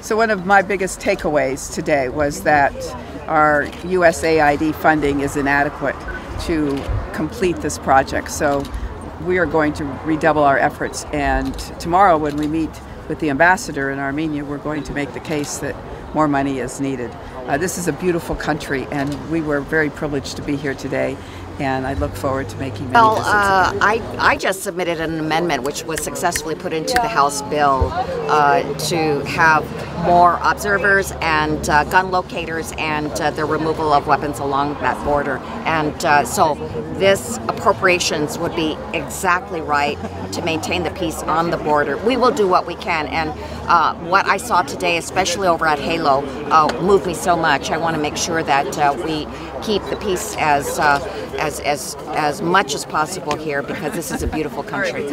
So, one of my biggest takeaways today was that our USAID funding is inadequate to complete this project. So, we are going to redouble our efforts. And tomorrow, when we meet with the ambassador in Armenia, we're going to make the case that more money is needed. Uh, this is a beautiful country, and we were very privileged to be here today. And I look forward to making many well, visits. Uh, I, I just submitted an amendment which was successfully put into the House bill uh, to have more observers and uh, gun locators and uh, the removal of weapons along that border. And uh, so this appropriations would be exactly right to maintain the peace on the border. We will do what we can. And uh, what I saw today, especially over at Halo, uh, moved me so much. I want to make sure that uh, we keep the peace as uh, as as as much as possible here because this is a beautiful country.